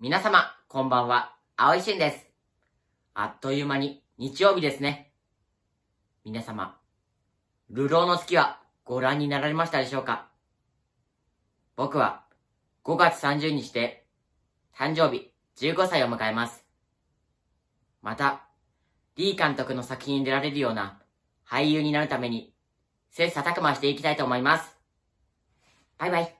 皆様、こんばんは、青いしんです。あっという間に日曜日ですね。皆様、流浪の月はご覧になられましたでしょうか？僕は5月30日で誕生日15歳を迎えます。また、リー監督の作品に出られるような俳優になるために、切磋琢磨していきたいと思います。バイバイ。